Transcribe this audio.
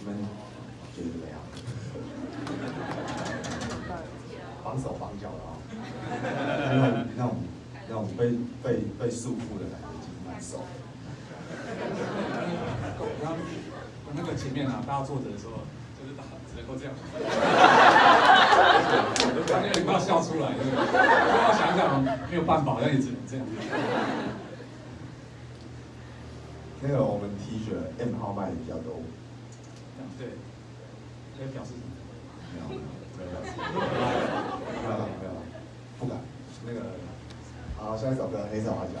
你们觉得怎么样？绑手绑脚的啊！那种那种被被被束缚的感觉，难受。然那个前面啊，大家坐着的时候，就是打，只能够这样。我感觉你快要笑出来了，我要想想，没有办法，好也只能这样。那个我们 T 恤 M 号卖的比较多。对。没表示什么没有没有没有表示没有没有不敢那个好下一首歌黑色花甲